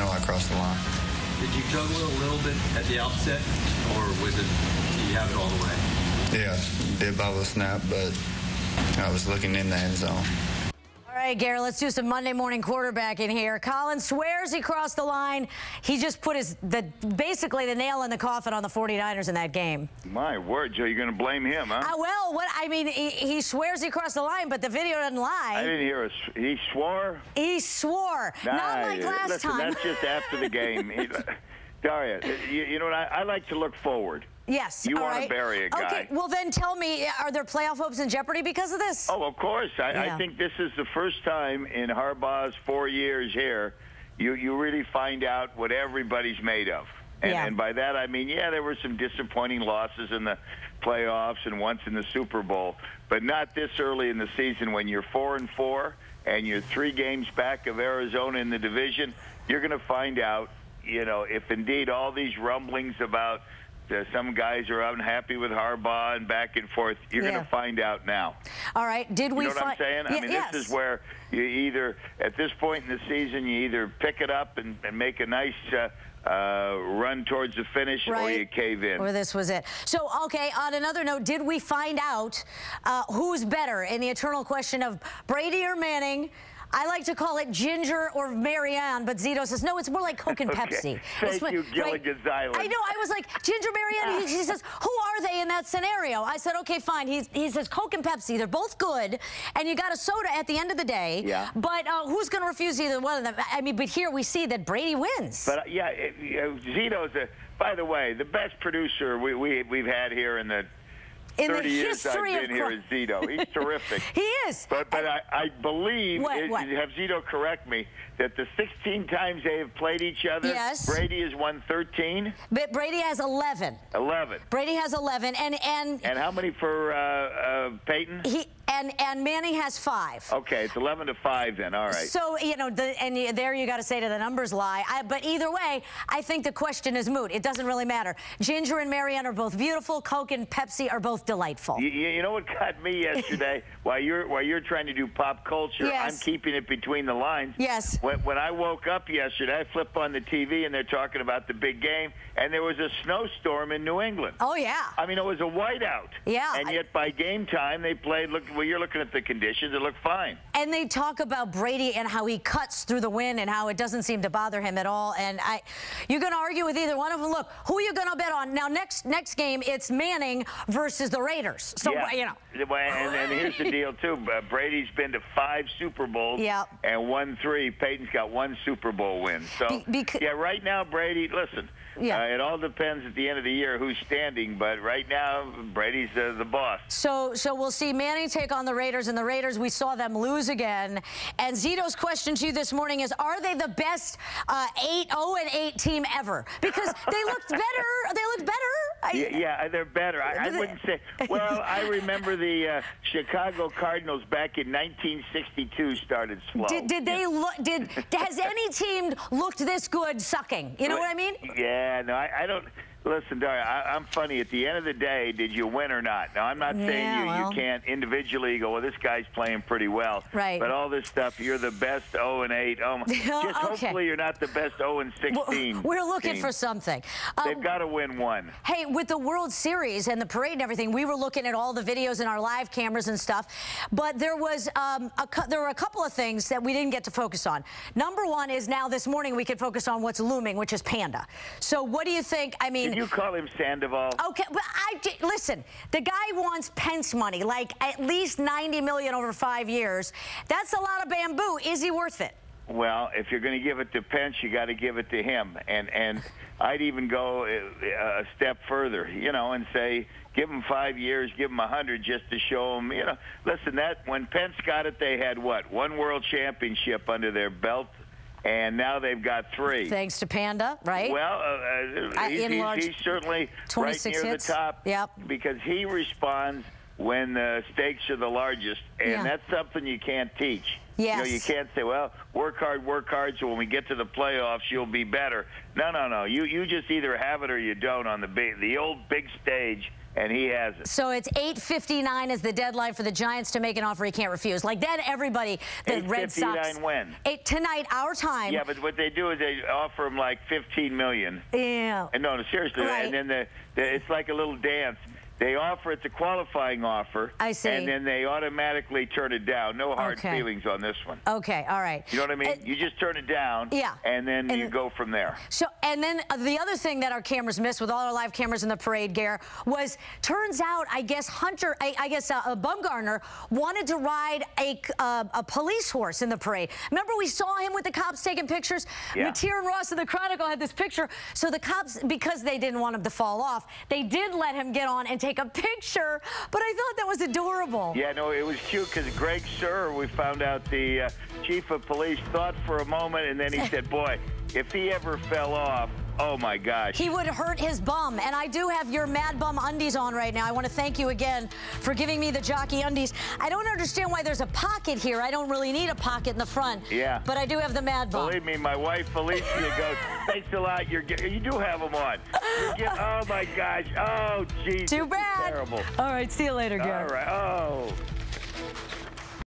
know I crossed the line. Did you juggle it a little bit at the outset, or was it, did you have it all the way? Yeah, did bobble snap, but I was looking in the end zone. All right, Gary, let's do some Monday morning quarterbacking here. Colin swears he crossed the line. He just put his the basically the nail in the coffin on the 49ers in that game. My word, Joe, you're going to blame him, huh? Uh, well, what I mean, he, he, swears he crossed the line, but the video doesn't lie. I didn't hear us. He swore? He swore. Nah, Not like last listen, time. that's just after the game. He, Darya, you, you know what? I, I like to look forward. Yes. You all want right. to bury a guy. Okay, well then tell me, are there playoff hopes in jeopardy because of this? Oh, of course. I, Yeah. I think this is the first time in Harbaugh's four years here you, you really find out what everybody's made of. And, Yeah. and by that I mean, yeah, there were some disappointing losses in the playoffs and once in the Super Bowl, but not this early in the season when you're four and four and you're three games back of Arizona in the division. You're going to find out, you know, if indeed all these rumblings about uh, some guys are unhappy with Harbaugh and back and forth. You're Yeah. going to find out now. All right. Did we You know what I'm saying? I mean, yes. this is where you either, at this point in the season, you either pick it up and, and make a nice uh, uh, run towards the finish, or you cave in. Or this was it. So, okay, on another note, did we find out uh, who's better in the eternal question of Brady or Manning? I like to call it Ginger or Mary Ann, but Zito says, no, it's more like Coke and Okay. Pepsi. Thank It's you, Gilligan's Island. I know. I was like, Ginger, Mary Ann. He, he says, who are they in that scenario? I said, okay, fine. He, he says, Coke and Pepsi. They're both good, and you got a soda at the end of the day. Yeah. But uh, who's going to refuse either one of them? I mean, but here we see that Brady wins. But uh, yeah, it, you know, Zito's a. By the way, the best producer we, we we've had here in the in the 30 years I've history been of here cro- Zito. He's terrific. He is. But but I, I believe, What, it- what? have Zito correct me, that the 16 times they have played each other, Yes. Brady has won 13, But Brady has 11. 11. Brady has 11, and and And how many for uh, uh, Peyton? he and and Manning has five. Okay, it's 11 to 5 then. All right. So you know, the, and you, there you got to say to the numbers lie. I, but either way, I think the question is moot. It doesn't really matter. Ginger and Mary Ann are both beautiful. Coke and Pepsi are both delightful. You, you know what got me yesterday? while you're while you're trying to do pop culture, Yes. I'm keeping it between the lines. Yes. When, when I woke up yesterday, I flip on the TV and they're talking about the big game, and there was a snowstorm in New England. Oh yeah. I mean, it was a whiteout. Yeah, And yet, by game time, they played. Look, well, you're looking at the conditions. It looked fine. And they talk about Brady and how he cuts through the wind and how it doesn't seem to bother him at all. And I, you're going to argue with either one of them. Look, who are you going to bet on now? Next next game, it's Manning versus the Raiders. So yeah. you know. And, and here's the deal too. Uh, Brady's been to five Super Bowls Yep. and won three. Peyton's got one Super Bowl win. So Be- yeah, right now Brady. Listen, Yeah. uh, it all depends at the end of the year who's standing. But right now Brady's uh, the boss. So, so we'll see Manning take on the Raiders, and the Raiders, we saw them lose again. And Zito's question to you this morning is, are they the best uh, 8 0 and 8 team ever? Because they looked better. They looked better. I- Yeah, yeah, they're better. I, I wouldn't say. Well, I remember the uh, Chicago Cardinals back in 1962 started slow. Did, did they look? Did has any team looked this good sucking? You know what I mean? Yeah, no, I, I don't. Listen, Darya, I, I'm funny. At the end of the day, did you win or not? Now, I'm not saying you, well. you can't individually go, well, this guy's playing pretty well. Right. But all this stuff, you're the best 0 and 8. Oh, my- just Okay. hopefully you're not the best 0 and 16. We're looking team. for something. Um, They've got to win one. Hey, with the World Series and the parade and everything, we were looking at all the videos and our live cameras and stuff. But there was um, a, there were a couple of things that we didn't get to focus on. Number one is now this morning we could focus on what's looming, which is Panda. So what do you think? I mean, Did you call him Sandoval? Okay, but I listen. The guy wants Pence money, like at least 90 million over five years. That's a lot of bamboo. Is he worth it? Well, if you're going to give it to Pence, you got to give it to him. And and I'd even go uh, a step further, you know, and say give him five years, give him a hundred, just to show him, you know. Listen, that when Pence got it, they had what one World Championship under their belt, and now they've got three. Thanks to Panda, right? Well, uh, uh, he's, he's, he's certainly right near hits. the top. Yep. Because he responds when the stakes are the largest, and Yeah. that's something you can't teach. You know, you can't say, well, work hard, work hard, so when we get to the playoffs, you'll be better. No, no, no. You you just either have it or you don't on the big, the old big stage. and he has it. So it's 8:59 is the deadline for the Giants to make an offer he can't refuse. Like then everybody, the Red Sox. 8:59 when? Eight, tonight, our time. Yeah, but what they do is they offer him like 15 million. Yeah. And no, no, seriously. Right. And then the, the, it's like a little dance. They offer it's a qualifying offer. I see. And then they automatically turn it down. No hard Okay. feelings on this one. Okay. All right. You know what I mean? And- you just turn it down. Yeah. And then And- you go from there. So, and then uh, the other thing that our cameras missed with all our live cameras in the parade, Gare, was turns out, I guess Hunter, I, I guess uh, uh, Bumgarner wanted to ride a, uh, a police horse in the parade. Remember we saw him with the cops taking pictures? Yeah. Matier and Ross in the Chronicle had this picture. So the cops, because they didn't want him to fall off, they did let him get on and take a picture. But I thought that was adorable. Yeah, no, it was cute because Greg Suhr, we found out the uh, chief of police, thought for a moment, and then he said, "Boy, if he ever fell off, oh my gosh." He would hurt his bum. And I do have your Mad Bum undies on right now. I want to thank you again for giving me the jockey undies. I don't understand why there's a pocket here. I don't really need a pocket in the front. Yeah. But I do have the Mad Bum. Believe me, my wife Felicia goes, "Thanks a lot. You're you do have them on. You're oh my gosh. Oh, geez. Too bad. Terrible. All right, see you later, Gary. All right. Oh.